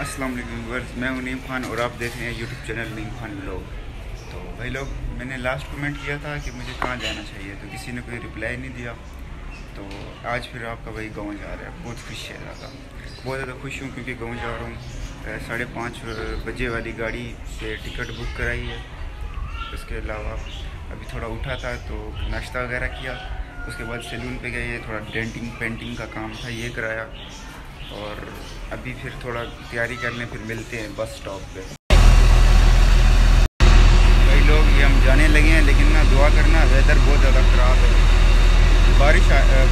अस्सलाम वालेकुम व्यूअर्स मैं हूँ नीम खान और आप देख रहे हैं YouTube channel Neem Khan blog तो भाई लोग, मैंने लास्ट कमेंट किया था कि मुझे कहाँ जाना चाहिए तो किसी ने कोई रिप्लाई नहीं दिया। तो आज फिर आपका भाई गाँव जा रहा है, बहुत खुश है ज़्यादा। बहुत ज़्यादा खुश हूँ क्योंकि गाँव जा रहा हूँ। साढ़े पाँच बजे वाली गाड़ी से टिकट बुक कराई है। उसके अलावा अभी थोड़ा उठा था तो नाश्ता वगैरह किया। उसके बाद सैलून पे गए, थोड़ा डेंटिंग पेंटिंग का काम था, ये कराया। और अभी फिर थोड़ा तैयारी करने फिर मिलते हैं बस स्टॉप पे। कई लोग ये हम जाने लगे हैं, लेकिन ना दुआ करना वेदर बहुत ज़्यादा ख़राब है। बारिश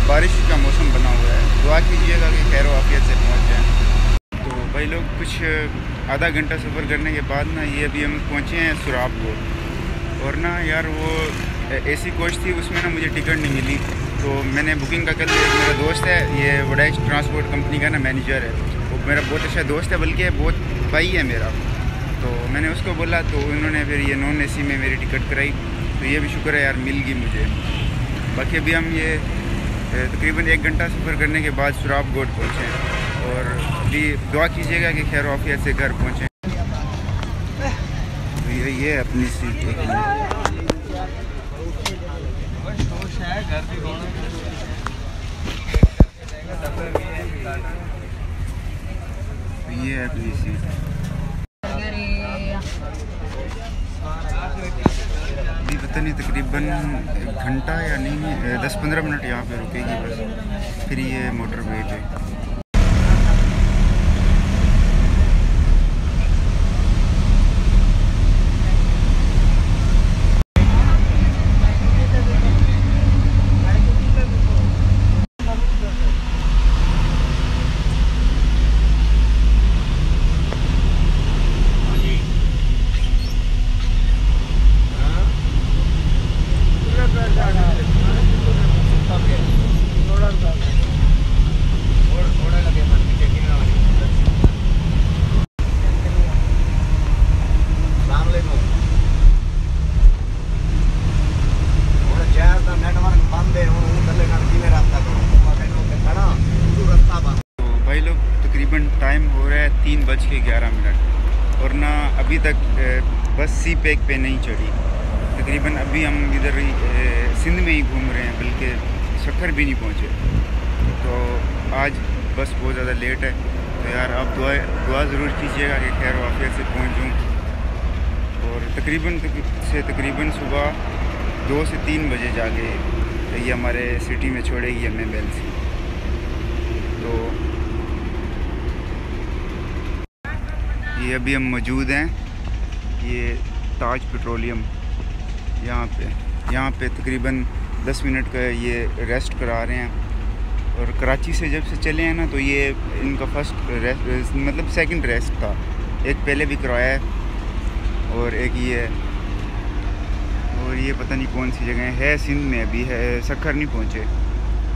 बारिश का मौसम बना हुआ है। दुआ कीजिएगा कि खैर वाफियत से पहुँच जाएँ। तो भाई लोग, कुछ आधा घंटा सफ़र करने के बाद ना ये अभी हम पहुँचे हैं सुराब को और ना यार वो एसी कोच थी, उसमें ना मुझे टिकट नहीं मिली तो मैंने बुकिंग का कर लिया। मेरा दोस्त है, ये वडाइज ट्रांसपोर्ट कंपनी का ना मैनेजर है। वो मेरा बहुत अच्छा दोस्त है, बल्कि बहुत भाई है मेरा। तो मैंने उसको बोला तो उन्होंने फिर ये नॉन एसी में मेरी टिकट कराई। तो ये भी शुक्र है यार, मिल गई मुझे। बाकी अभी हम ये तकरीबन एक घंटा सफ़र करने के बाद सुराब गोड पहुँचे और अभी दुआ कीजिएगा कि खैर वाफियत से घर पहुँचें तो ये ये अपनी सीट। घर भी ये अभी पता नहीं, तकरीबन घंटा या नहीं, दस पंद्रह मिनट यहाँ पे रुकेगी बस। फिर ये मोटर वे पे। तीन बज के ग्यारह मिनट। और ना अभी तक बस सी पैक पे नहीं चढ़ी। तकरीबन अभी हम इधर सिंध में ही घूम रहे हैं बल्कि शक्कर भी नहीं पहुँचे। तो आज बस बहुत ज़्यादा लेट है। तो यार आप दुआ दुआ ज़रूर कीजिएगा कि खैर वाफियत से पहुँचूँ और तकरीबन तक, से तकरीबन सुबह दो से तीन बजे जाके ये हमारे सिटी में छोड़ेगी एम एल सी तो ये अभी हम मौजूद हैं। ये ताज पेट्रोलियम यहाँ पे। यहाँ पे तकरीबन 10 मिनट का ये रेस्ट करा रहे हैं। और कराची से जब से चले हैं ना तो ये इनका फ़र्स्ट रेस्ट मतलब सेकंड रेस्ट था। एक पहले भी कराया है। और एक ये, और ये पता नहीं कौन सी जगह है। सिंध में अभी, है सखर नहीं पहुँचे।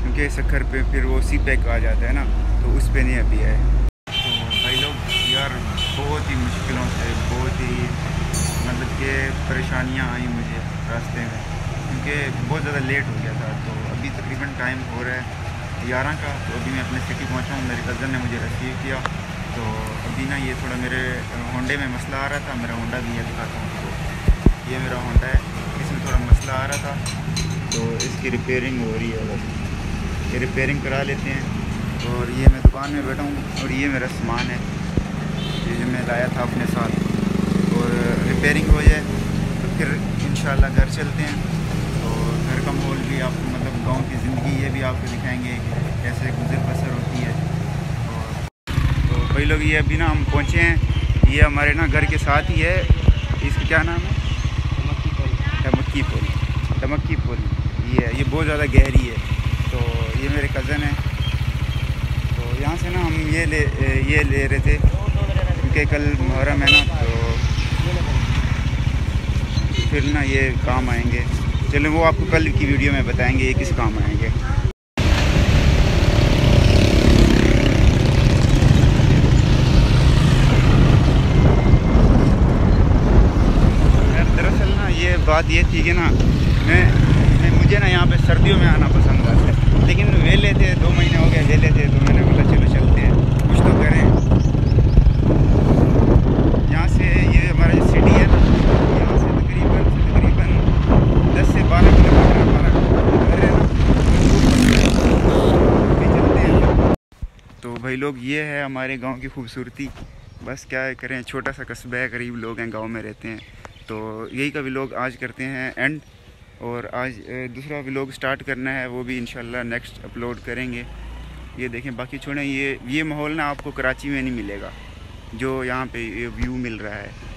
क्योंकि सखर पे फिर वो सी पैक आ जाता है ना तो उस पर नहीं अभी है बहुत ही मुश्किलों से, बहुत ही मतलब कि परेशानियाँ आई मुझे रास्ते में, क्योंकि बहुत ज़्यादा लेट हो गया था। तो अभी तकरीबन टाइम हो रहा है ग्यारह का तो अभी मैं अपने सिटी पहुँचा हूँ, मेरे कज़न ने मुझे रिसीव किया। तो अभी ना ये थोड़ा मेरे होंडे में मसला आ रहा था, मेरा होंडा भी है, दिखाता हूँ तो ये मेरा होंडा है, इसमें थोड़ा मसला आ रहा था तो इसकी रिपेयरिंग हो रही है बस। ये रिपेयरिंग करा लेते हैं, और ये मैं दुकान में बैठा हूँ, और ये मेरा सामान है। मैं लाया था अपने साथ। और रिपेयरिंग हो जाए तो फिर इन घर चलते हैं। तो घर का माहौल भी आप मतलब गाँव की ज़िंदगी ये भी आपको दिखाएँगे, कैसे गुजर बसर होती है। और तो भाई लोग, ये अभी ना हम पहुँचे हैं। ये हमारे ना घर के साथ ही है। इसका क्या नाम है? टमक्की पुल। टमक्की पुल। ये है, ये बहुत ज़्यादा गहरी है। तो ये मेरे कज़न है। तो यहाँ से ना हम ये ले ये ले रहे थे। क्योंकि कल मुहर्रम है ना तो फिर ना ये काम आएँगे। चलो वो आपको कल की वीडियो में बताएँगे ये किस काम आएँगे। दरअसल ना ये बात ये थी कि ना मैं, मैं मुझे ना यहाँ पे सर्दियों में आना पसंद आता है। लेकिन वेले थे दो महीने हो गए वेले थे तो मैंने बोला चलो चलते हैं कुछ तो करें। भाई लोग, ये है हमारे गाँव की खूबसूरती। बस क्या करें छोटा सा कस्बे है करीब लोग हैं, गाँव में रहते हैं। तो यही का लोग आज करते हैं एंड और आज दूसरा व्लॉग स्टार्ट करना है, वो भी इंशाल्लाह नेक्स्ट अपलोड करेंगे। ये देखें, बाकी छोड़ें, ये ये माहौल ना आपको कराची में नहीं मिलेगा, जो यहाँ पे ये व्यू मिल रहा है।